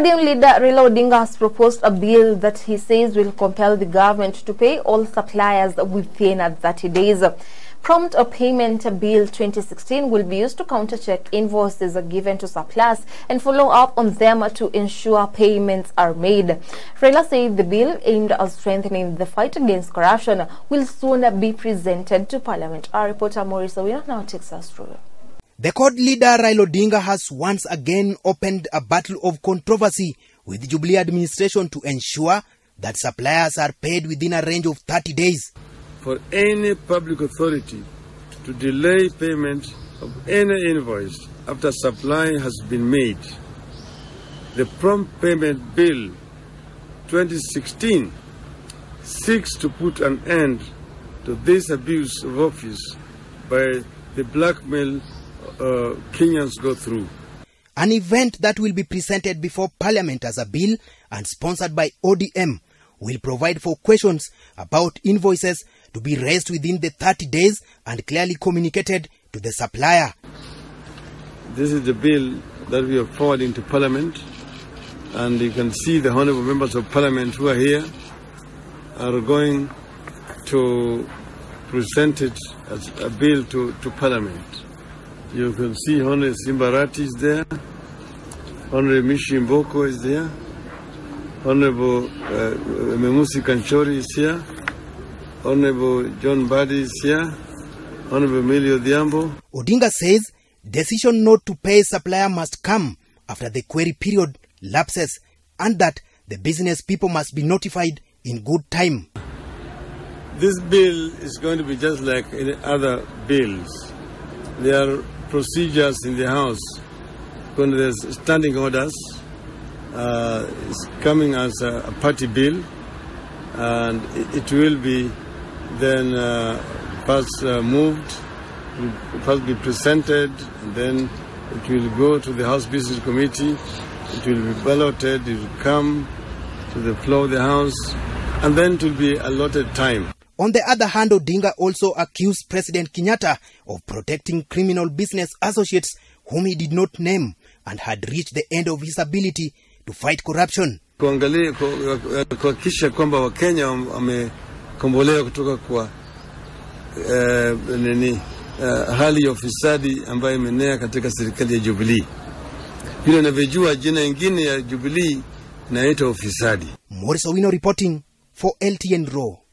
ODM leader Raila Odinga has proposed a bill that he says will compel the government to pay all suppliers within 30 days. Prompt or Payment Bill 2016 will be used to countercheck invoices given to suppliers and follow up on them to ensure payments are made. Raila said the bill aimed at strengthening the fight against corruption will soon be presented to Parliament. Our reporter Maurice Owino now takes us through. The CORD leader Raila Odinga has once again opened a battle of controversy with the Jubilee administration to ensure that suppliers are paid within a range of 30 days. For any public authority to delay payment of any invoice after supply has been made, the Prompt Payment Bill 2016 seeks to put an end to this abuse of office by the blackmail uh, Kenyans go through. An event that will be presented before Parliament as a bill and sponsored by ODM will provide for questions about invoices to be raised within the 30 days and clearly communicated to the supplier. This is the bill that we are forwarding to Parliament, and you can see the honourable members of Parliament who are here are going to present it as a bill to, to Parliament. You can see Honorable Simba Arati is there, Honorable Mishi Mboko is there, Honorable uh, Memusi Kanchory is here, Honorable John Mbadi is here, Honorable Millie Odhiambo. Odinga says decision not to pay supplier must come after the query period lapses and that the business people must be notified in good time. This bill is going to be just like any other bills. There are procedures in the House. When there's standing orders, uh, it's coming as a, a party bill, and it, it will be then uh, first uh, moved, first be presented, and then it will go to the House Business Committee. It will be balloted. It will come to the floor of the House, and then it will be allotted time. On the other hand, Odinga also accused President Kenyatta of protecting criminal business associates whom he did not name and had reached the end of his ability to fight corruption. Kuangalia kuhakikisha kwamba Wakenya wamekombolewa kutoka kwa eh, nini eh, hali ya ufisadi ambayo imenea katika serikali ya Jubilee. Vile unavyojua jina ingine ya Jubilee inaitwa ufisadi. Morris Owino reporting for LTN Raw.